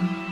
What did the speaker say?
Mm-hmm.